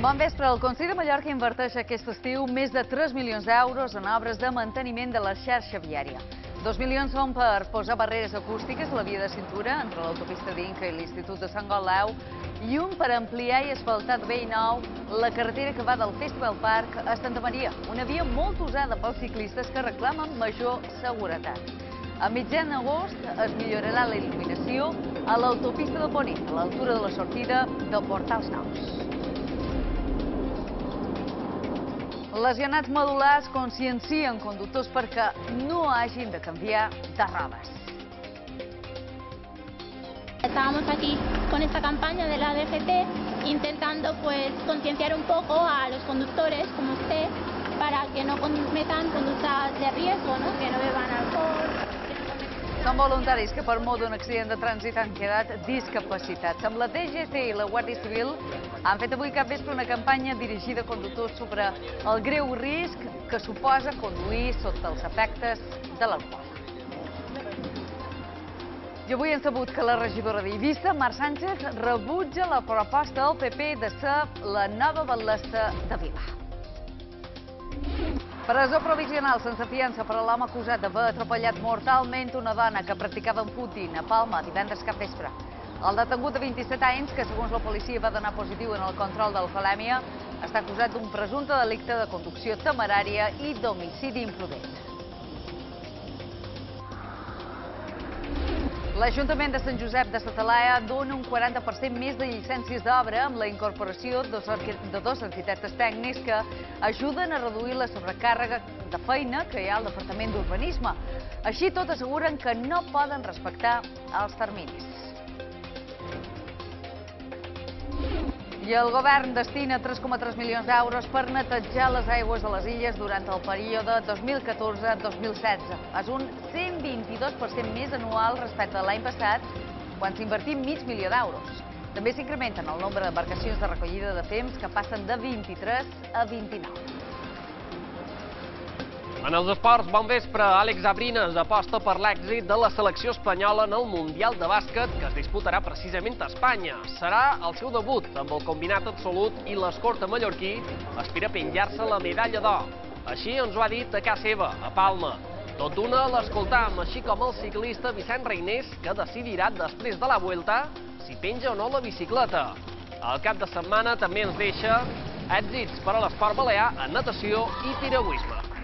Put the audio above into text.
Bon vespre. El Consell de Mallorca inverteix aquest estiu més de 3 milions d'euros en obres de manteniment de la xarxa viària. Dos milions són per posar barreres acústiques a la via de cintura entre l'autopista d'Inca i l'Institut de Sant Golau i un per ampliar i asfaltar de nou la carretera que va del Festival Park a Santa Maria, una via molt usada pels ciclistes que reclamen major seguretat. A mitjan agost es millorarà la il·luminació a l'autopista de Ponent, a l'altura de la sortida de Portals Nous. Lesionats medulars consciencien conductors perquè no hagin de canviar de robes. Estábamos aquí con esta campaña de la DGT intentando pues concienciar un poco a los conductores como usted para que no cometan conductas de riesgo, que no beban alcohol. Són voluntaris que per mot d'un accident de trànsit han quedat discapacitats. Amb la DGT i la Guàrdia Civil han fet avui cap vespre una campanya dirigida a conductors sobre el greu risc que suposa conduir sota els efectes de l'alcohol. I avui hem sabut que la regidora d'Eivissa, Mar Sánchez, rebutja la proposta del PP de ser la nova batlessa de Vila. Presó provisional sense fiança per a l'home acusat d'haver atropellat mortalment una dona que practicava en footing a Palma divendres cap vespre. El detengut de 27 anys, que segons la policia va donar positiu en el control d'alcoholèmia, està acusat d'un presumpte delicte de conducció temerària i d'homicidi imprudent. L'Ajuntament de Sant Josep de Satalaia dona un 40% més de llicències d'obra amb la incorporació de dos arquitectes tècnics que ajuden a reduir la sobrecàrrega de feina que hi ha al Departament d'Urbanisme. Així tot asseguren que no poden respectar els terminis. I el govern destina 3,3 milions d'euros per netejar les aigües de les illes durant el període 2014-2016. És un 122% més anual respecte a l'any passat, quan s'invertim mig milió d'euros. També s'incrementen el nombre d'embarcacions de recollida de fems que passen de 23 a 29. En els esports, bon vespre. Àlex Abrines aposta per l'èxit de la selecció espanyola en el Mundial de Bàsquet que es disputarà precisament a Espanya. Serà el seu debut amb el combinat absolut i l'escorta mallorquí aspira a penjar-se la medalla d'or. Així ens ho ha dit a casa seva, a Palma. Tot d'una l'escoltam, així com el ciclista Vicent Reinés, que decidirà després de la Vuelta si penja o no la bicicleta. El cap de setmana també ens deixa èxits per a l'esport balear en natació i piragüisme.